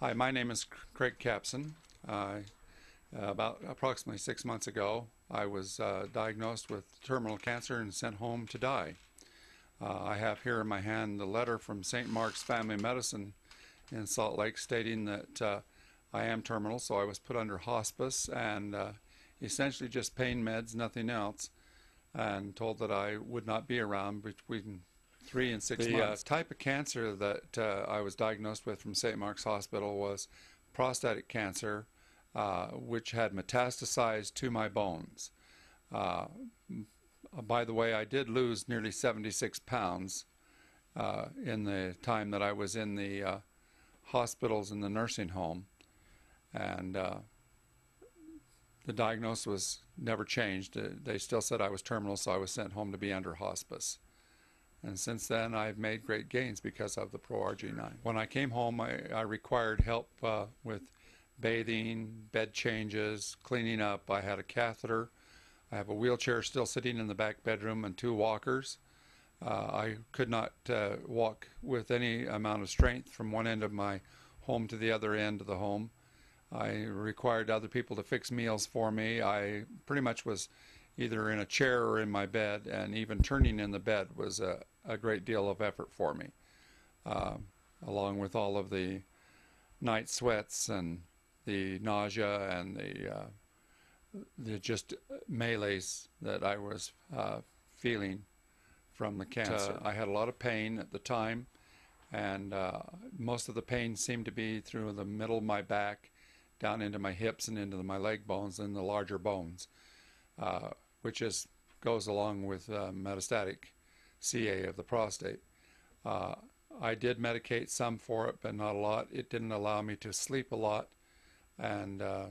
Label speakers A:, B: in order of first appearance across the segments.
A: Hi, my name is Craig Capson. Uh, about approximately six months ago, I was uh, diagnosed with terminal cancer and sent home to die. Uh, I have here in my hand the letter from St. Mark's Family Medicine in Salt Lake stating that uh, I am terminal, so I was put under hospice and uh, essentially just pain meds, nothing else, and told that I would not be around between three and six the, uh, months. The type of cancer that uh, I was diagnosed with from St. Mark's Hospital was prostatic cancer, uh, which had metastasized to my bones. Uh, by the way, I did lose nearly 76 pounds uh, in the time that I was in the uh, hospitals in the nursing home, and the diagnosis was never changed. they still said I was terminal, so I was sent home to be under hospice. And since then, I've made great gains because of the ProArgi-9. When I came home, I, I required help uh, with bathing, bed changes, cleaning up. I had a catheter. I have a wheelchair still sitting in the back bedroom and two walkers. Uh, I could not uh, walk with any amount of strength from one end of my home to the other end of the home. I required other people to fix meals for me. I pretty much was either in a chair or in my bed, and even turning in the bed was a, a great deal of effort for me, uh, along with all of the night sweats and the nausea and the uh, the just melees that I was uh, feeling from the cancer. I had a lot of pain at the time, and uh, most of the pain seemed to be through the middle of my back, down into my hips and into my leg bones and the larger bones. Which is goes along with uh, metastatic CA of the prostate. Uh, I did medicate some for it, but not a lot. It didn't allow me to sleep a lot, and uh,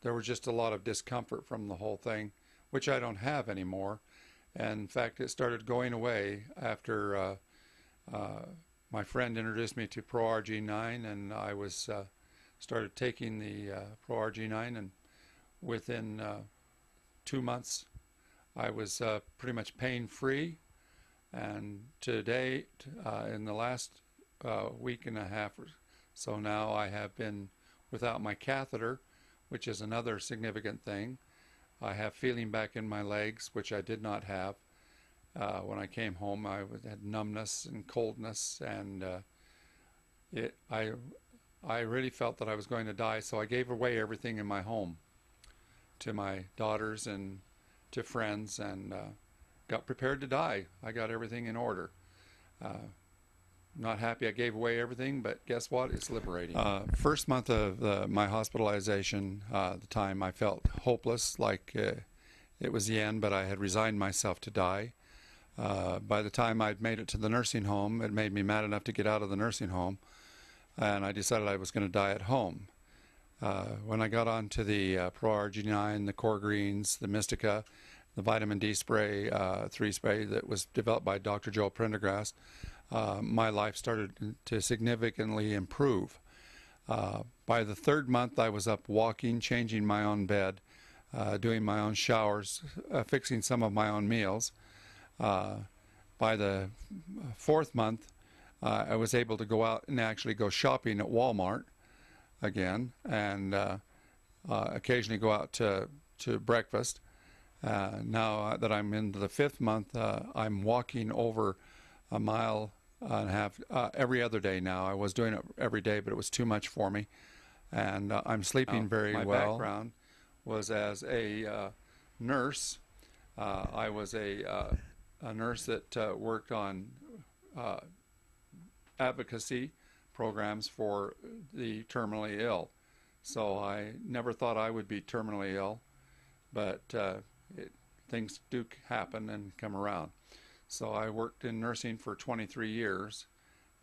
A: there was just a lot of discomfort from the whole thing, which I don't have anymore. And in fact, it started going away after uh, uh, my friend introduced me to ProArgi-9, and I was uh, started taking the ProArgi-9, and within two months I was uh, pretty much pain free, and today, uh, in the last uh, week and a half or so now, I have been without my catheter, which is another significant thing. I have feeling back in my legs, which I did not have. Uh, when I came home, I had numbness and coldness, and uh, it, I, I really felt that I was going to die. So I gave away everything in my home to my daughters and to friends and uh, got prepared to die. I got everything in order. Uh, not happy I gave away everything, but guess what? It's liberating. Uh, first month of uh, my hospitalization, uh, the time I felt hopeless, like uh, it was the end, but I had resigned myself to die. Uh, by the time I'd made it to the nursing home, it made me mad enough to get out of the nursing home, and I decided I was going to die at home. Uh, when I got onto the uh, ProArgi-9, the Core Greens, the Mistica, the vitamin D spray, uh, three spray that was developed by Dr. Joe Prendergast, uh, my life started to significantly improve. Uh, by the third month, I was up walking, changing my own bed, doing my own showers, fixing some of my own meals. by the fourth month, I was able to go out and actually go shopping at Walmart again, and uh, uh, occasionally go out to to breakfast. Uh, now that I'm into the fifth month, uh, I'm walking over a mile and a half uh, every other day now. I was doing it every day, but it was too much for me, and uh, I'm sleeping very my well. My background was as a nurse. I was a a nurse that worked on advocacy programs for the terminally ill. So I never thought I would be terminally ill, but uh, it, things do happen and come around. So I worked in nursing for 23 years,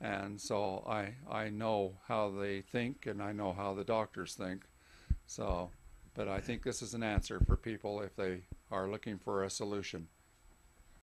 A: and so I I know how they think and I know how the doctors think. So, but I think this is an answer for people if they are looking for a solution.